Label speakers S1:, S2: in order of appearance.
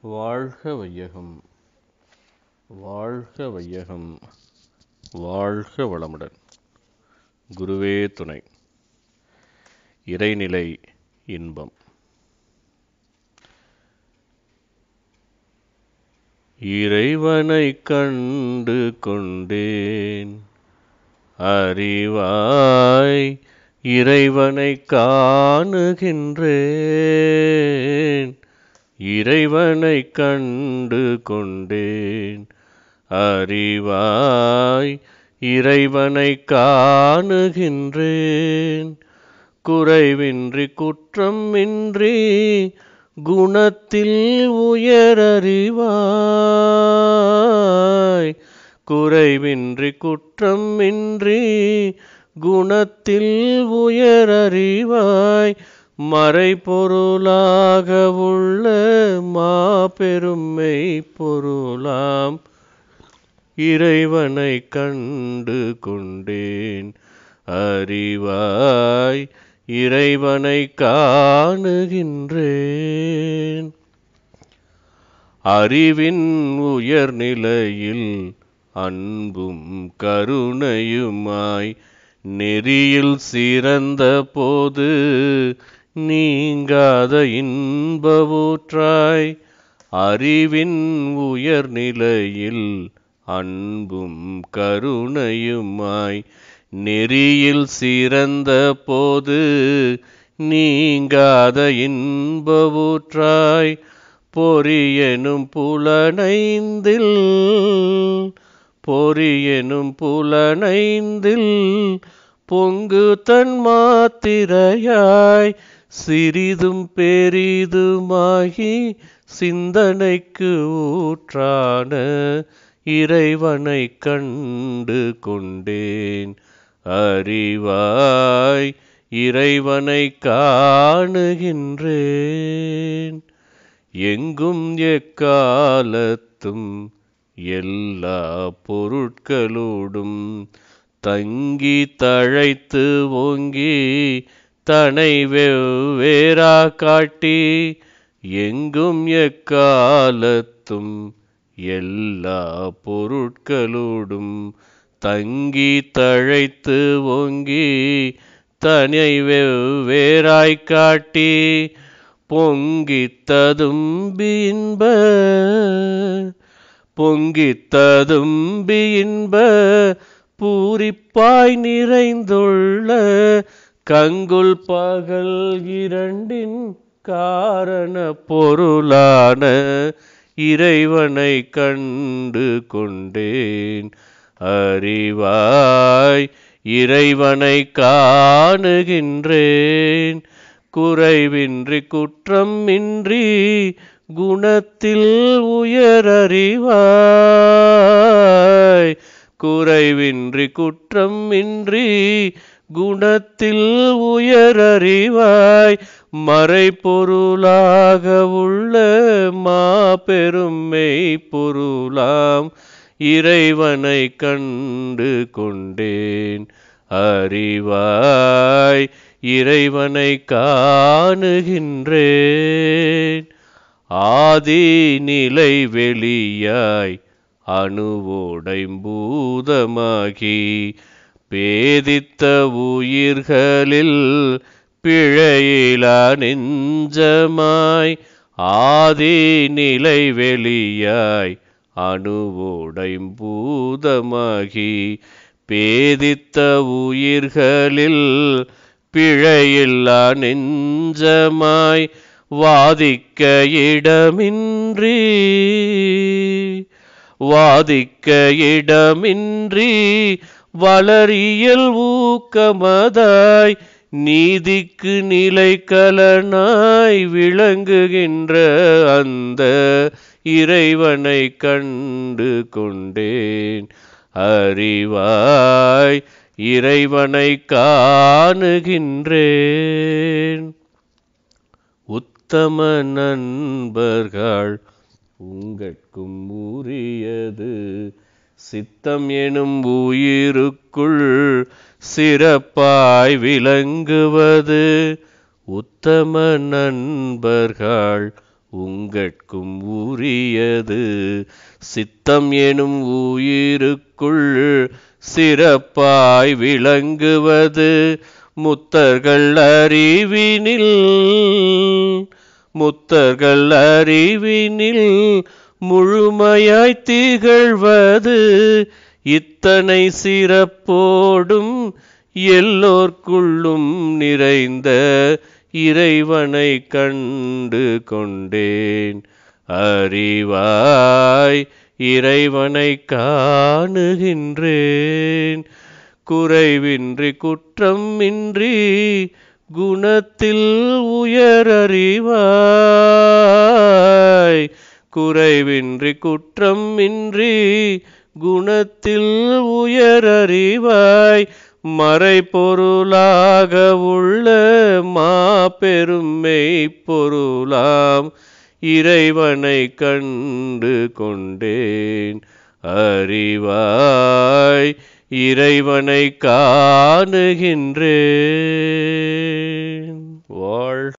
S1: வாழ்க வையகம். வாழ்க வையகம். வாழ்க வளமுடன். குருவே துணை. இறைநிலை இன்பம். இறைவனை கண்டு கொண்டேன். அறிவாய் இறைவனை காணுகின்றேன். இறைவனை கண்டு கொண்டேன். அறிவாய் இறைவனை காணுகின்றேன். குறைவின்றி குற்றமின்றி குணத்தில் உயரறிவாய். குறைவின்றி குற்றமின்றி குணத்தில் உயரறிவாய். மறைபொருளாக உள்ள மாபெருமை பொருளாம். இறைவனை கண்டு கொண்டேன். அறிவாய் இறைவனை காணுகின்றேன். அறிவின் உயர்நிலையில் அன்பும் கருணையுமாய் நெறியில் சிறந்த போது நீங்காத இன்பவூற்றாய் அறிவின் உயர்நிலையில் அன்பும் கருணையுமாய் நெறியில் சிறந்த போது நீங்காத இன்பவூற்றாய் பொறியெனும் புலனைந்தில் பொறியெனும் புலனைந்தில் பொங்கு தன் மாத்திரையாய் சிறிதும் பெரிதுமாகி சிந்தனைக்கு ஊற்றான இறைவனை கண்டு கொண்டேன். அறிவாய் இறைவனை காணுகின்றேன். எங்கும் எக்காலத்தும் எல்லா பொருட்களோடும் தங்கி தழைத்து ஓங்கி தனை வெவ்வேறா காட்டி எங்கும் எக்காலத்தும் எல்லா பொருட்களோடும் தங்கி தழைத்து ஓங்கி தனை வெவ்வேறாய் காட்டி பொங்கித்ததும் இன்ப பொங்கித்ததும் இன்ப பூரிப்பாய் நிறைந்துள்ள கங்குல் பகல் இரண்டின் காரண பொருளான இறைவனை கண்டு கொண்டேன். அறிவாய் இறைவனை காணுகின்றேன். குறைவின்றி குற்றம் இன்றி குணத்தில் உயரறிவாய். குறைவின்றி குற்றம் இன்றி குணத்தில் உயரறிவாய் மறைபொருளாக உள்ள மாபெருமை பொருளாம் இறைவனை கண்டு கொண்டேன் அறிவாய் இறைவனை காணுகின்றேன். ஆதி நிலை வெளியாய் அணுவோடைம்பூதமாகி பேதித்த உயிர்களில் பிழையிலா நெஞ்சமாய் ஆதி நிலை வெளியாய் அணுவோடைம்பூதமாகி பேதித்த உயிர்களில் பிழையில்லா நெஞ்சமாய் வாதிக்க இடமின்றி வாதிக்க இடமின்றி வளரியல் ஊக்கமதாய் நீதிக்கு நிலை கலனாய் விளங்குகின்ற அந்த இறைவனை கண்டு கொண்டேன். அறிவாய் இறைவனை காணுகின்றேன். உத்தம நண்பர்கள் உங்கட்கும் உரியது. சித்தம் எனும் உயிருக்குள் சிறப்பாய் விளங்குவது உத்தம நண்பர்கள் உங்கட்கும் உரியது. சித்தம் எனும் உயிருக்குள் சிறப்பாய் விளங்குவது முத்தர்கள் அறிவினில் முத்தர்கள் அறிவினில் முழுமையாய் திகழ்வது இத்தனை சிறப்போடும் எல்லோர்க்குள்ளும் நிறைந்த இறைவனை கண்டு கொண்டேன். அறிவாய் இறைவனை காணுகின்றேன். குறைவின்றி குற்றம் இன்றி குணத்தில் உயரறிவாய் குறைவின்றி குற்றம் இன்றி குணத்தில் உயரறிவாய் மறைபொருளாக உள்ள மாபெருமை பொருளாம் இறைவனை கண்டு கொண்டேன். அறிவாய் இறைவனை காணுகின்றேன்.